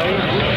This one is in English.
play.